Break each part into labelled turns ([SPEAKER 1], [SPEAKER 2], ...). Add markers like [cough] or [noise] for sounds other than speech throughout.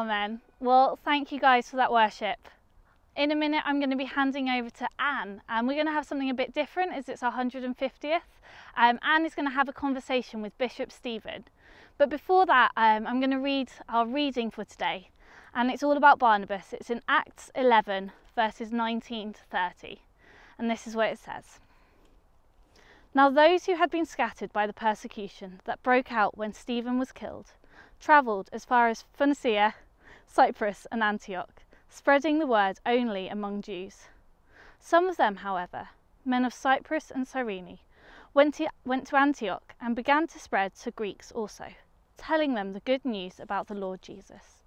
[SPEAKER 1] Amen. Well, thank you guys for that worship. In a minute, I'm going to be handing over to Anne, and we're going to have something a bit different as it's our 150th. Um, Anne is going to have a conversation with Bishop Stephen. But before that, um, I'm going to read our reading for today, and it's all about Barnabas. It's in Acts 11, verses 19 to 30, and this is what it says. Now, those who had been scattered by the persecution that broke out when Stephen was killed travelled as far as Phoenicia, Cyprus, and Antioch, spreading the word only among Jews. Some of them, however, men of Cyprus and Cyrene, went to, went to Antioch and began to spread to Greeks also, telling them the good news about the Lord Jesus.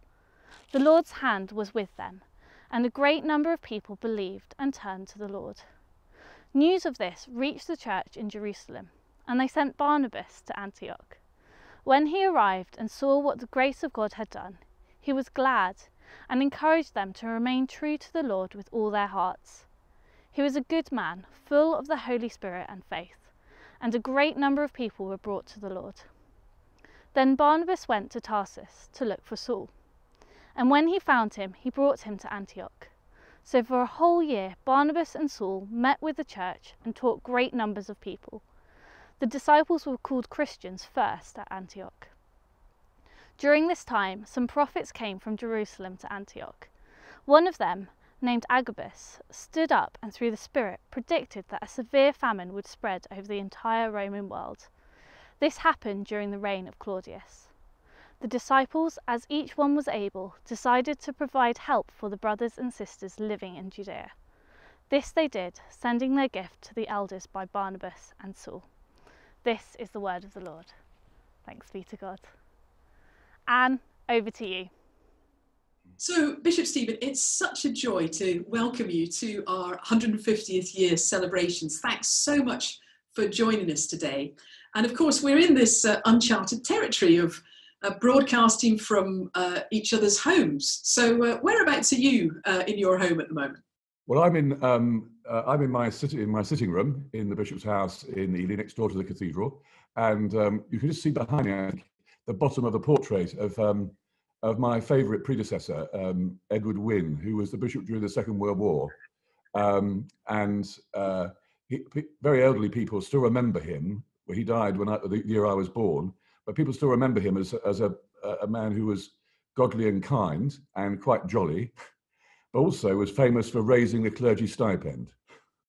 [SPEAKER 1] The Lord's hand was with them, and a great number of people believed and turned to the Lord. News of this reached the church in Jerusalem, and they sent Barnabas to Antioch. When he arrived and saw what the grace of God had done, he was glad and encouraged them to remain true to the Lord with all their hearts. He was a good man, full of the Holy Spirit and faith, and a great number of people were brought to the Lord. Then Barnabas went to Tarsus to look for Saul, and when he found him, he brought him to Antioch. So for a whole year, Barnabas and Saul met with the church and taught great numbers of people. The disciples were called Christians first at Antioch. During this time, some prophets came from Jerusalem to Antioch. One of them, named Agabus, stood up and through the Spirit predicted that a severe famine would spread over the entire Roman world. This happened during the reign of Claudius. The disciples, as each one was able, decided to provide help for the brothers and sisters living in Judea. This they did, sending their gift to the elders by Barnabas and Saul. This is the word of the Lord. Thanks be to God. Anne, over to you.
[SPEAKER 2] So, Bishop Stephen, it's such a joy to welcome you to our 150th year celebrations. Thanks so much for joining us today. And of course, we're in this uh, uncharted territory of uh, broadcasting from uh, each other's homes. So, uh, whereabouts are you uh, in your home at the moment?
[SPEAKER 3] Well, I'm in um, uh, I'm in my sit- in my sitting room in the bishop's house in Ely, next door to the cathedral, and um, you can just see behind me the bottom of a portrait of um, of my favourite predecessor, um, Edward Wynn, who was the bishop during the Second World War, um, and uh, he, very elderly people still remember him. He died when I, the year I was born, but people still remember him as, as a, a man who was godly and kind and quite jolly, but also was famous for raising the clergy stipend.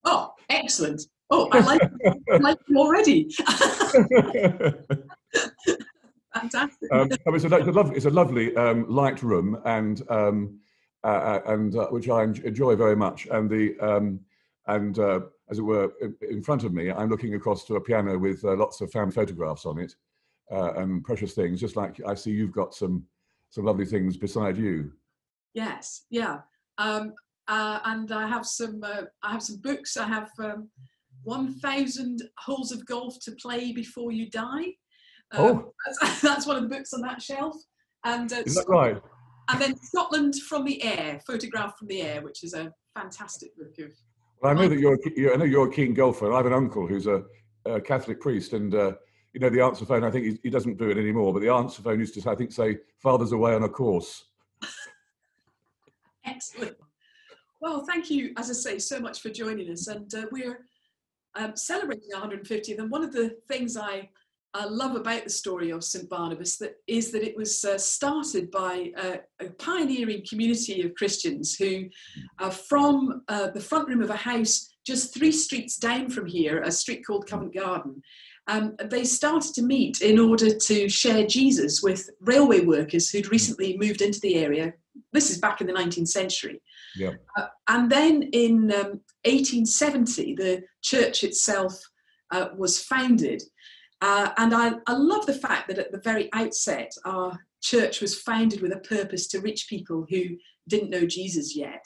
[SPEAKER 2] Oh, excellent. Oh, I like, I like him already. [laughs] [laughs] Fantastic. Um,
[SPEAKER 3] it's, a, it's, a lovely, it's a lovely um, light room, and um, uh, uh, and uh, which I enjoy very much. And the um, and uh, as it were, in, front of me, I'm looking across to a piano with uh, lots of family photographs on it uh, and precious things. Just like I see, you've got some some lovely things beside you.
[SPEAKER 2] Yes, yeah, um, uh, and I have some uh, I have some books. I have um, one thousand holes of golf to play before you die. Um, oh, that's, [laughs] that's, one of the books on that shelf. And
[SPEAKER 3] uh, is that right?
[SPEAKER 2] And then Scotland from the Air, photographed from the air, which is a fantastic book of.
[SPEAKER 3] Well, I know that you're, you're I know you're a keen golfer. I have an uncle who's a, a Catholic priest, and uh, you know, the answer phone, I think he, he, doesn't do it anymore, but the answer phone used to, I think, say, father's away on a course. [laughs]
[SPEAKER 2] Excellent. Well, thank you, as I say, so much for joining us. And uh, we're um, celebrating 150th. And one of the things I uh, love about the story of St. Barnabas that is that it was uh, started by a pioneering community of Christians who, uh, from uh, the front room of a house just three streets down from here, a street called Covent Garden, um, they started to meet in order to share Jesus with railway workers who'd recently moved into the area. This is back in the 19th century.
[SPEAKER 3] Yeah.
[SPEAKER 2] Uh, and then in um, 1870, the church itself uh, was founded. Uh, and I, I love the fact that at the very outset, our church was founded with a purpose to reach people who didn't know Jesus yet.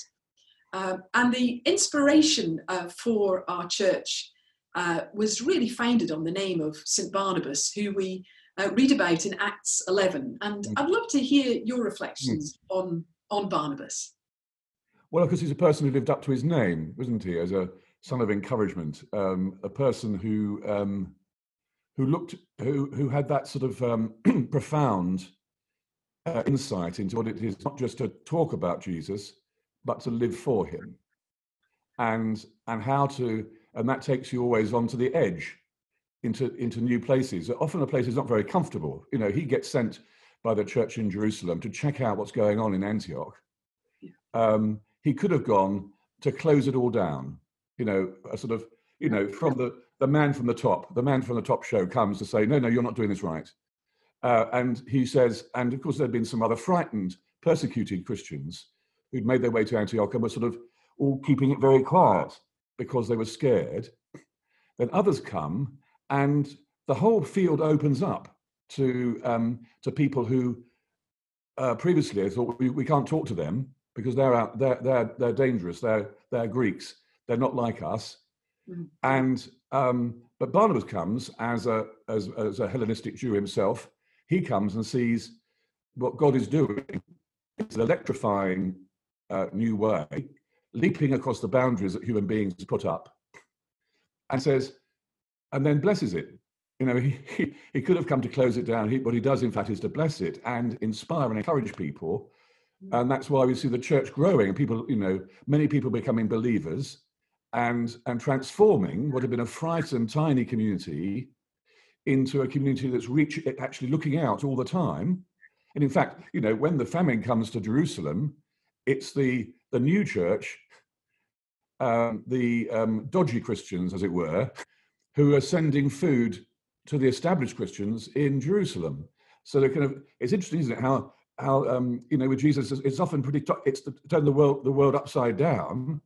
[SPEAKER 2] Uh, and the inspiration uh, for our church uh, was really founded on the name of St. Barnabas, who we uh, read about in Acts 11. And mm. I'd love to hear your reflections mm. on, on Barnabas.
[SPEAKER 3] Well, because he's a person who lived up to his name, wasn't he, as a son of encouragement, um, a person who um, who looked who who had that sort of um, [clears throat] profound uh, insight into what it is not just to talk about Jesus, but to live for him. And, and how to, and that takes you always onto the edge into, into new places. Often a place is not very comfortable. You know, he gets sent by the church in Jerusalem to check out what's going on in Antioch. Um, he could have gone to close it all down, you know, a sort of, you know, from the, the man from the top, the man from the top show comes to say, no, no, you're not doing this right. Uh, and he says, and of course, there'd been some other frightened, persecuted Christians who'd made their way to Antioch and were sort of all keeping it very quiet because they were scared. Then others come, and the whole field opens up to um, to people who uh, previously thought we, we can't talk to them because they're out, they're they're they're dangerous. They're they're Greeks. They're not like us. Mm-hmm. And um, but Barnabas comes as a as, as a Hellenistic Jew himself. He comes and sees what God is doing. It's an electrifying uh, new way, leaping across the boundaries that human beings put up, and says, and then blesses it. You know, [laughs] he, he, he could have come to close it down. He, what he does, in fact, is to bless it and inspire and encourage people. And that's why we see the church growing and people, you know, many people becoming believers and and transforming what had been a frightened tiny community into a community that's reach actually looking out all the time. And in fact you know when the famine comes to jerusalem it's the the new church um, the um, dodgy christians as it were who are sending food to the established christians in jerusalem. So they're kind of it's interesting isn't it how how um, you know with jesus it's often pretty tough, it's to turn the world the world upside down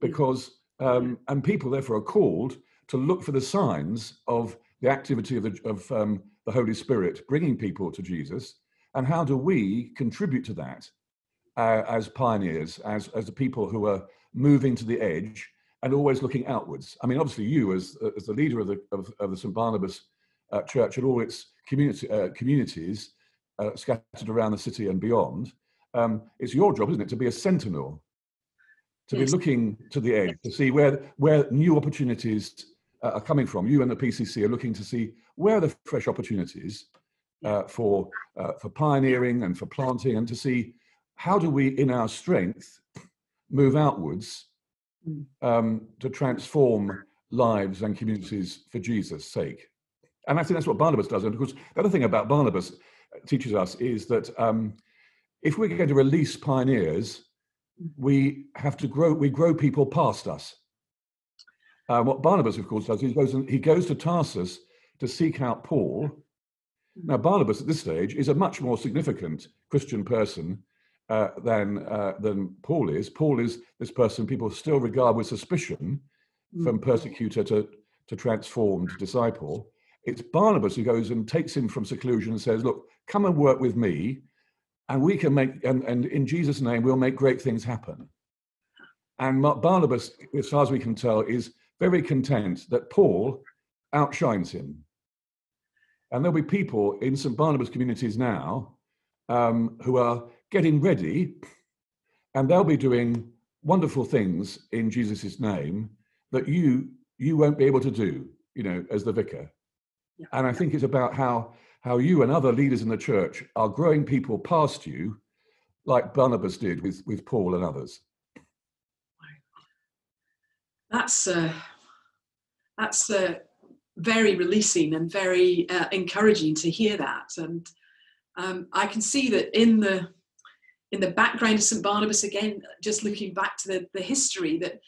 [SPEAKER 3] because um, and people therefore are called to look for the signs of the activity of, the, of um, the Holy Spirit bringing people to Jesus. And how do we contribute to that uh, as pioneers, as, as the people who are moving to the edge and always looking outwards? I mean, obviously, you as, as the leader of the, of, of the St. Barnabas uh, Church and all its community, uh, communities uh, scattered around the city and beyond, um, it's your job, isn't it, to be a sentinel to be looking to the edge to see where where new opportunities uh, are coming from. You and the PCC are looking to see where are the fresh opportunities uh, for uh, for pioneering and for planting, and to see how do we, in our strength, move outwards mm. um, to transform lives and communities for Jesus' sake. And I think that's what Barnabas does. And of course, the other thing about Barnabas teaches us is that um, if we're going to release pioneers we have to grow, we grow people past us. Uh, what Barnabas, of course, does, he goes, he goes to Tarsus to seek out Paul. Now, Barnabas at this stage is a much more significant Christian person uh, than, uh, than Paul is. Paul is this person people still regard with suspicion from mm-hmm. persecutor to, to transformed disciple. It's Barnabas who goes and takes him from seclusion and says, Look, come and work with me and we can make and, and in jesus name we'll make great things happen. And barnabas as far as we can tell is very content that paul outshines him. And there'll be people in st barnabas communities now um, who are getting ready and they'll be doing wonderful things in jesus' name that you you won't be able to do you know as the vicar. Yeah. and i think it's about how how you and other leaders in the church are growing people past you, like Barnabas did with, with Paul and others.
[SPEAKER 2] That's uh, that's uh, very releasing and very uh, encouraging to hear that, and um, I can see that in the in the background of St Barnabas again, just looking back to the, the history that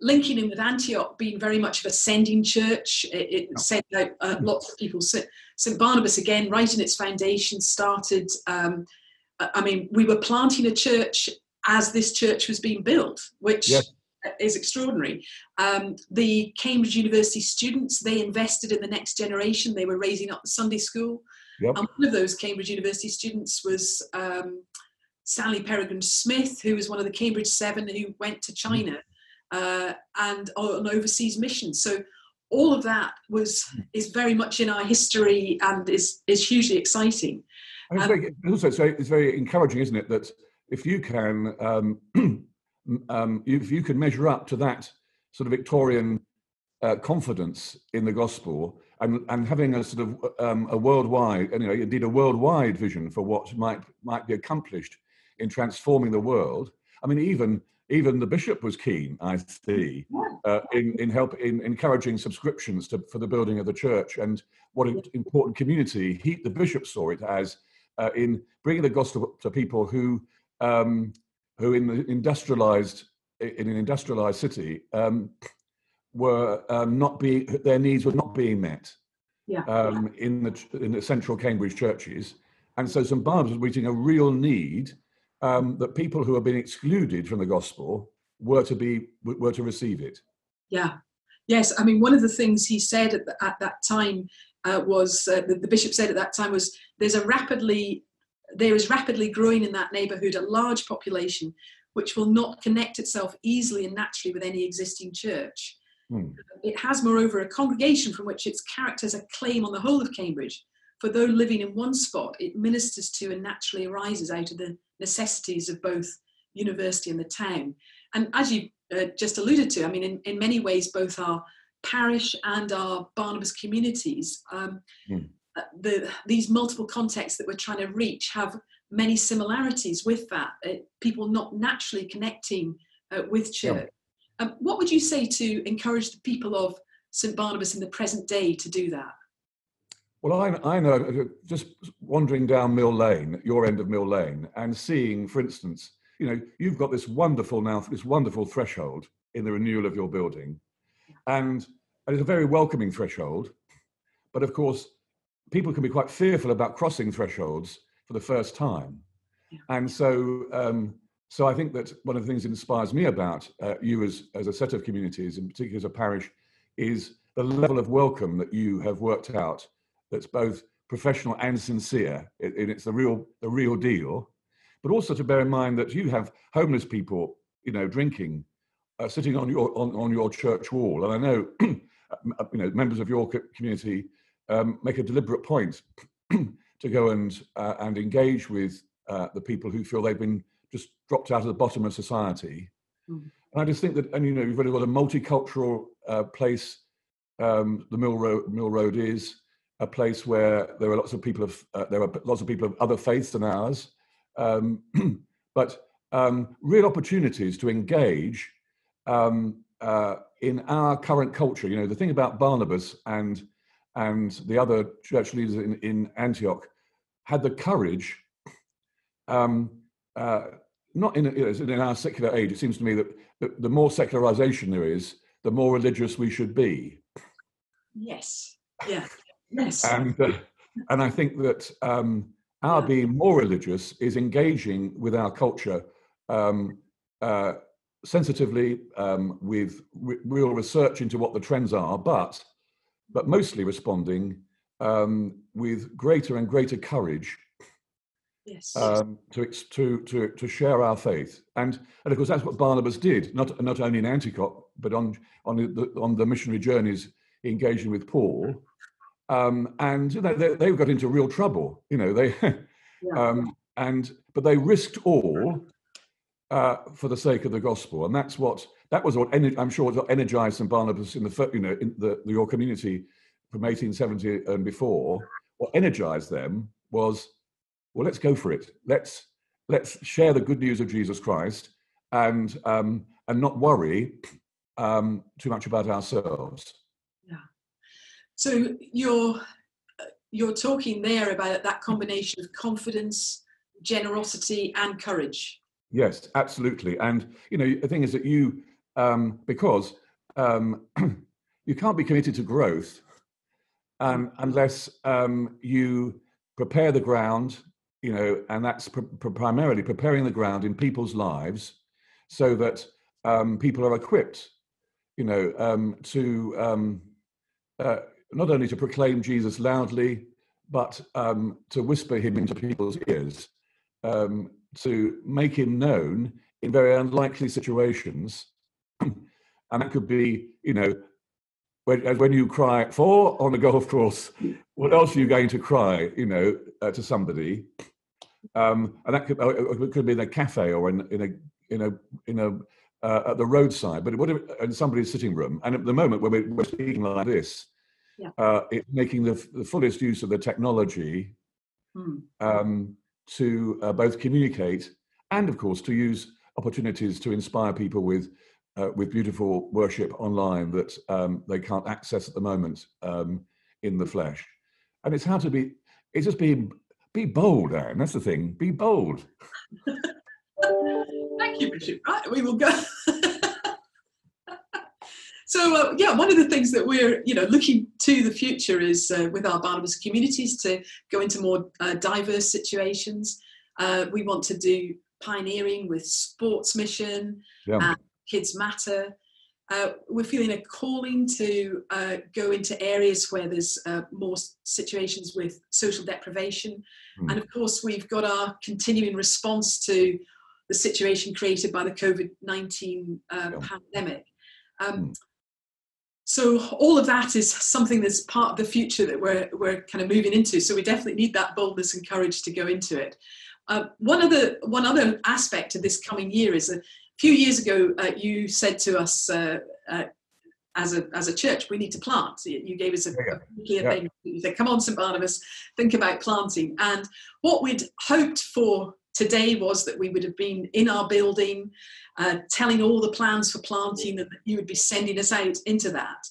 [SPEAKER 2] linking in with Antioch being very much of a sending church. It, it sent out uh, lots of people. St. Barnabas, again, right in its foundation, started. Um, I mean, we were planting a church as this church was being built, which yes. is extraordinary. Um, the Cambridge University students, they invested in the next generation. They were raising up the Sunday school. Yep. And one of those Cambridge University students was um, Stanley Peregrine Smith, who was one of the Cambridge Seven who went to mm-hmm. China uh, and on overseas missions. So all of that was is very much in our history and is is hugely exciting.
[SPEAKER 3] it's very, also, it's very, it's very encouraging, isn't it, that if you can um, [clears throat] um, if you can measure up to that sort of Victorian uh, confidence in the gospel and, and having a sort of um, a worldwide, you know, indeed a worldwide vision for what might might be accomplished in transforming the world. I mean, even even the bishop was keen, I see, uh, in in help in encouraging subscriptions to, for the building of the church. And what an important community he the bishop saw it as uh, in bringing the gospel to people who um, who in the industrialized in an industrialized city um, were um, not being their needs were not being met
[SPEAKER 2] yeah.
[SPEAKER 3] um, in the in the central Cambridge churches, and so St Barnabas was meeting a real need um, that people who have been excluded from the gospel were to be were to receive it.
[SPEAKER 2] Yeah, yes. I mean, one of the things he said at, the, at that time uh, was uh, the, the bishop said at that time was there's a rapidly there is rapidly growing in that neighbourhood a large population which will not connect itself easily and naturally with any existing church. Hmm. It has, moreover, a congregation from which its characters a claim on the whole of Cambridge. For though living in one spot, it ministers to and naturally arises out of the necessities of both university and the town. And as you uh, just alluded to, I mean, in, in many ways, both our parish and our Barnabas communities, um. Uh, the, these multiple contexts that we're trying to reach have many similarities with that. Uh, people not naturally connecting uh, with church. Um, what would you say to encourage the people of St Barnabas in the present day to do that?
[SPEAKER 3] Well, I, I know just wandering down Mill Lane, your end of Mill Lane, and seeing, for instance, you know, you've got this wonderful now, this wonderful threshold in the renewal of your building, and it's a very welcoming threshold. But of course, people can be quite fearful about crossing thresholds for the first time, and so um, so I think that one of the things that inspires me about uh, you as, as a set of communities, in particular as a parish, is the level of welcome that you have worked out that's both professional and sincere, and it's the real, the real deal. But also to bear in mind that you have homeless people, you know, drinking, uh, sitting on your on, on your church wall, and I know, [clears throat] you know, members of your community um, make a deliberate point [clears throat] to go and uh, and engage with uh, the people who feel they've been just dropped out of the bottom of society. Mm. And I just think that, and you know, you've really got a multicultural uh, place. Um, the Mill Road, Mill Road is a place where there are lots of people of uh, there are lots of people of other faiths than ours, um, [clears throat] but um, real opportunities to engage um, uh, in our current culture. You know, the thing about Barnabas and and the other church leaders in, in Antioch had the courage um, uh, not in, in our secular age, it seems to me that the, the more secularization there is, the more religious we should be.
[SPEAKER 2] Yes. Yeah. Yes.
[SPEAKER 3] And uh, and I think that um, our being more religious is engaging with our culture um, uh, sensitively um, with re- real research into what the trends are, but but mostly responding um, with greater and greater courage
[SPEAKER 2] yes.
[SPEAKER 3] um, to, to, to, to share our faith. And, and of course, that's what Barnabas did, not, not only in Antioch, but on, on, the, on the missionary journeys engaging with Paul. Um, and you know, they, they got into real trouble, you know, they, [laughs] yeah. um, and, but they risked all uh, for the sake of the gospel. And that's what, that was what, I'm sure, what energized St. Barnabas in the, you know, in the, your community from 1870 and before. What energized them was well, let's go for it. Let's let's share the good news of Jesus Christ and um, and not worry um, too much about ourselves.
[SPEAKER 2] So you're you're talking there about that combination of confidence, generosity, and courage.
[SPEAKER 3] Yes, absolutely. And you know, the thing is that you um, because um, [clears throat] you can't be committed to growth um, unless um, you prepare the ground you know, and that's pr- pr- primarily preparing the ground in people's lives so that um, people are equipped, you know, um, to uh, not only to proclaim Jesus loudly, but um, to whisper him into people's ears, um, to make him known in very unlikely situations. [clears throat] and that could be, you know, when, when you cry for on a golf course, what else are you going to cry, you know, uh, to somebody? Um, and that could, uh, it could be in a cafe or in, in a in a in a uh, at the roadside, but it would have in somebody's sitting room. And at the moment when we're, we're speaking like this,
[SPEAKER 2] Yeah.
[SPEAKER 3] Uh, it's making the, the fullest use of the technology
[SPEAKER 2] Hmm.
[SPEAKER 3] um, to uh, both communicate and, of course, to use opportunities to inspire people with uh, with beautiful worship online that um, they can't access at the moment um, in the flesh. And it's how to be. It's just being be bold, Anne. That's the thing. Be bold. [laughs]
[SPEAKER 2] Thank you, Bishop. Right, we will go. [laughs] so uh, yeah, one of the things that we're you know looking to the future is uh, with our Barnabas communities to go into more uh, diverse situations. Uh, we want to do pioneering with sports mission,
[SPEAKER 3] Yeah.
[SPEAKER 2] and Kids Matter. Uh, we're feeling a calling to uh, go into areas where there's uh, more situations with social deprivation.
[SPEAKER 3] Hmm.
[SPEAKER 2] And of course, we've got our continuing response to the situation created by the COVID 19 uh,
[SPEAKER 3] Yeah.
[SPEAKER 2] pandemic. Um,
[SPEAKER 3] Hmm.
[SPEAKER 2] So all of that is something that's part of the future that we're, we're kind of moving into. So we definitely need that boldness and courage to go into it. Uh, one other one other aspect of this coming year is a few years ago uh, you said to us uh, uh, as a as a church we need to plant. You you gave us a,
[SPEAKER 3] Yeah,
[SPEAKER 2] clear
[SPEAKER 3] yeah.
[SPEAKER 2] thing. You said, "Come on, St Barnabas, think about planting." And what we'd hoped for today was that we would have been in our building, uh, telling all the plans for planting, and that you would be sending us out into that.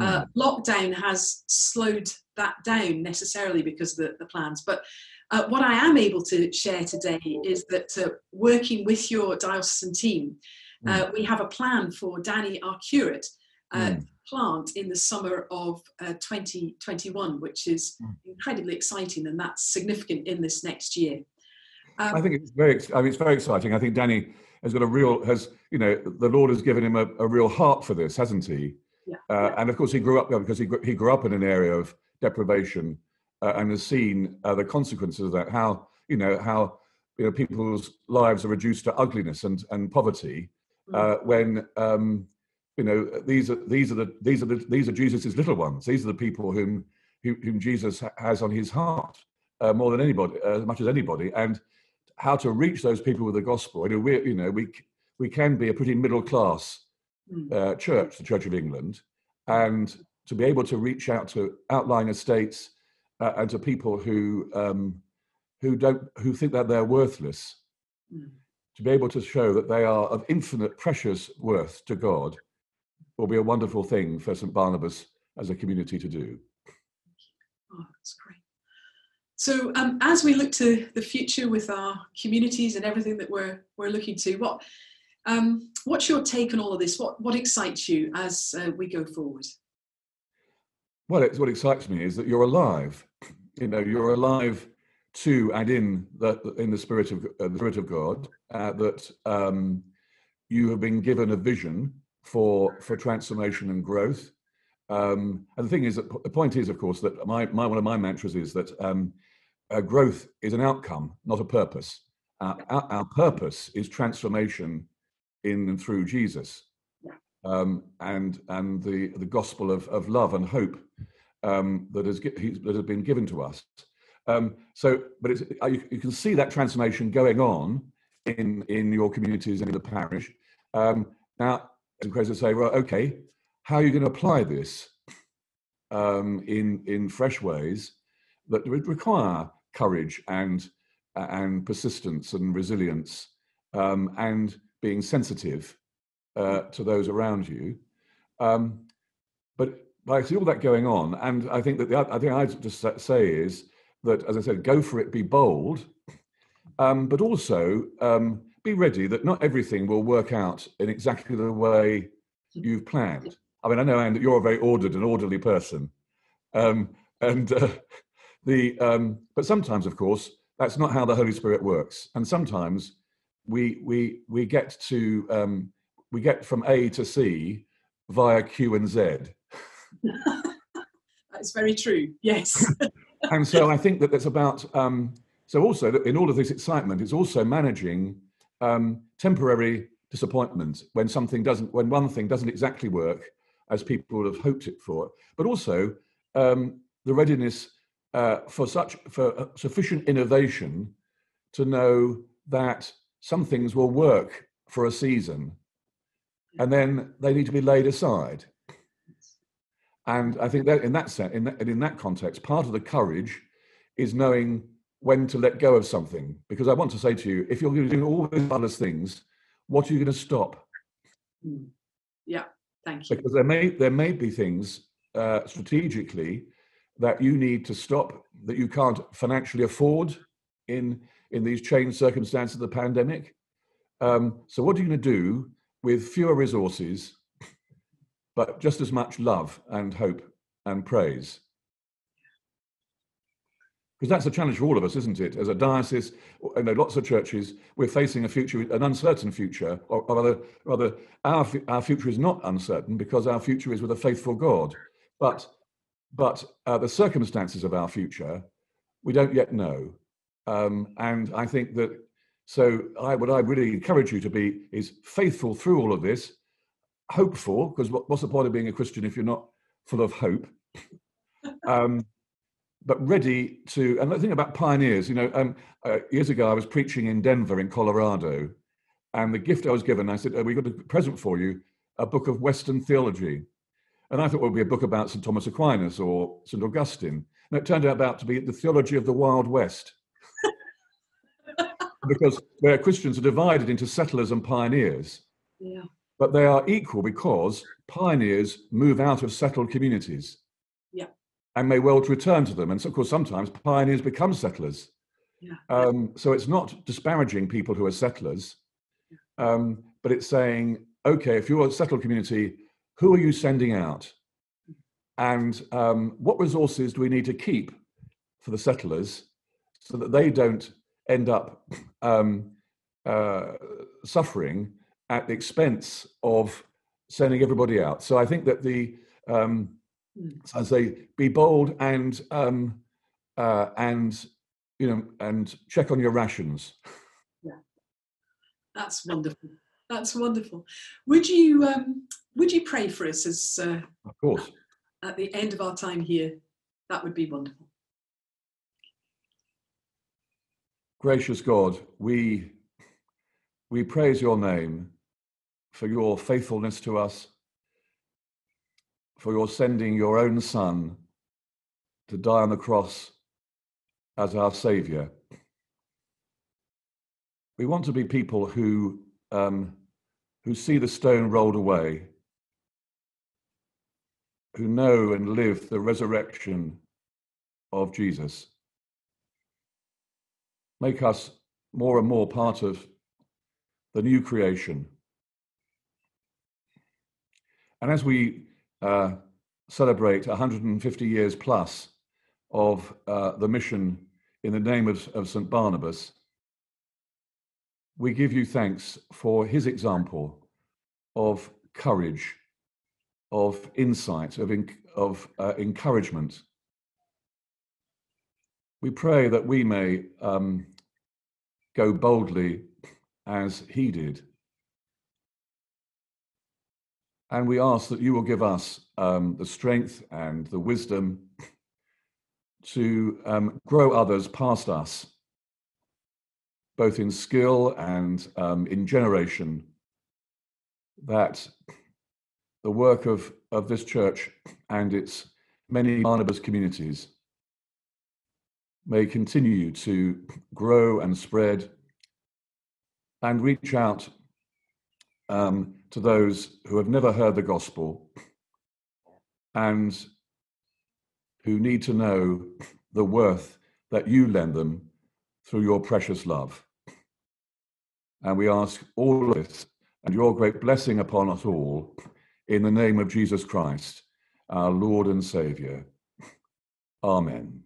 [SPEAKER 2] Uh, lockdown has slowed that down necessarily because of the, the plans. But uh, what I am able to share today is that uh, working with your diocesan team, uh, we have a plan for Danny, our curate, uh,
[SPEAKER 3] Mm.
[SPEAKER 2] plant in the summer of uh, 2021, which is
[SPEAKER 3] Mm.
[SPEAKER 2] incredibly exciting and that's significant in this next year. Um,
[SPEAKER 3] I think it's very. I mean, it's very exciting. I think Danny has got a real. Has you know the Lord has given him a, a real heart for this, hasn't he?
[SPEAKER 2] Yeah,
[SPEAKER 3] Uh,
[SPEAKER 2] yeah.
[SPEAKER 3] And of course, he grew up because he grew, he grew up in an area of deprivation uh, and has seen uh, the consequences of that. How you know how you know people's lives are reduced to ugliness and and poverty uh, when um, you know these are these are the these are the these are Jesus's little ones. These are the people whom whom, whom Jesus has on his heart uh, more than anybody, uh, as much as anybody, and how to reach those people with the gospel. You know, we you know we we can be a pretty middle class
[SPEAKER 2] Mm.
[SPEAKER 3] uh, church, the Church of England, and to be able to reach out to outlying estates uh, and to people who um, who don't who think that they're worthless,
[SPEAKER 2] Mm.
[SPEAKER 3] to be able to show that they are of infinite precious worth to God, will be a wonderful thing for St Barnabas as a community to do.
[SPEAKER 2] Oh, that's great. So, um, as we look to the future with our communities and everything that we're we're looking to, what um, what's your take on all of this? What what excites you as uh, we go forward?
[SPEAKER 3] Well, it's, what excites me is that you're alive. You know, you're alive to and in the in the spirit of uh, the spirit of God. Uh, that um, you have been given a vision for for transformation and growth. Um, and the thing is that the point is, of course, that my, my one of my mantras is that um, uh, growth is an outcome, not a purpose. Uh, our, our purpose is transformation in and through Jesus, um, and and the the gospel of of love and hope um, that has he's- that has been given to us. Um, so, but it's, uh, you, you can see that transformation going on in in your communities and in the parish. Um, now, as Chris say, well, okay, how are you going to apply this um, in in fresh ways that would require courage and and persistence and resilience um, and being sensitive uh, to those around you. Um, but I see all that going on, and I think that the I think I'd just say is that, as I said, go for it, be bold, um, but also um, be ready that not everything will work out in exactly the way you've planned. I mean, I know, Anne, that you're a very ordered and orderly person, um, and uh, the um, but sometimes, of course, that's not how the Holy Spirit works, and sometimes we we we get to um, we get from A to C via Q and Z. [laughs]
[SPEAKER 2] That's very true. Yes. [laughs]
[SPEAKER 3] and so I think that that's about um, so also in all of this excitement, it's also managing um, temporary disappointment when something doesn't, when one thing doesn't exactly work as people would have hoped it for, but also um, the readiness uh, for such for uh, sufficient innovation to know that some things will work for a season, and then they need to be laid aside. And I think that in that sense, in that, in that context, part of the courage is knowing when to let go of something. Because I want to say to you, if you're doing all these other things, what are you going to stop?
[SPEAKER 2] Mm. Yeah, thank you.
[SPEAKER 3] Because there may there may be things uh, strategically that you need to stop that you can't financially afford in in these changed circumstances of the pandemic. Um, so what are you going to do with fewer resources, but just as much love and hope and praise? Because that's a challenge for all of us, isn't it? As a diocese, you know, lots of churches, we're facing a future, an uncertain future, or, or rather, rather, our our future is not uncertain because our future is with a faithful God. But but uh, the circumstances of our future, we don't yet know. Um, and I think that so I what I really encourage you to be is faithful through all of this, hopeful, because what, what's the point of being a Christian if you're not full of hope? [laughs] um, but ready to. And the thing about pioneers, you know, um, uh, years ago I was preaching in Denver, in Colorado, and the gift I was given, I said, oh, "We got a present for you, a book of Western theology." And I thought it would be a book about St. Thomas Aquinas or St. Augustine. And it turned out about to be the theology of the Wild West. [laughs] because where Christians are divided into settlers and pioneers.
[SPEAKER 2] Yeah.
[SPEAKER 3] But they are equal because pioneers move out of settled communities and may well return to them. And so, of course, sometimes pioneers become settlers.
[SPEAKER 2] Yeah.
[SPEAKER 3] Um, so it's not disparaging people who are settlers, um, but it's saying, okay, if you're a settled community, who are you sending out? And um, what resources do we need to keep for the settlers so that they don't end up um, uh, suffering at the expense of sending everybody out? So I think that the um, Mm. So I say, be bold and um, uh, and you know and check on your rations.
[SPEAKER 2] Yeah, that's wonderful. That's wonderful. Would you um, would you pray for us as
[SPEAKER 3] uh, of course
[SPEAKER 2] at the end of our time here? That would be wonderful.
[SPEAKER 3] Gracious God, we we praise your name for your faithfulness to us for your sending your own Son to die on the cross as our Saviour. We want to be people who, um, who see the stone rolled away, who know and live the resurrection of Jesus. Make us more and more part of the new creation. And as we uh, celebrate 150 years plus of uh, the mission in the name of, of St. Barnabas, we give you thanks for his example of courage, of insight, of, of uh, encouragement. We pray that we may um, go boldly as he did and we ask that you will give us um, the strength and the wisdom to um, grow others past us, both in skill and um, in generation, that the work of, of this church and its many Barnabas communities may continue to grow and spread and reach out um, to those who have never heard the gospel and who need to know the worth that you lend them through your precious love. And we ask all of this and your great blessing upon us all in the name of Jesus Christ, our Lord and Saviour. Amen.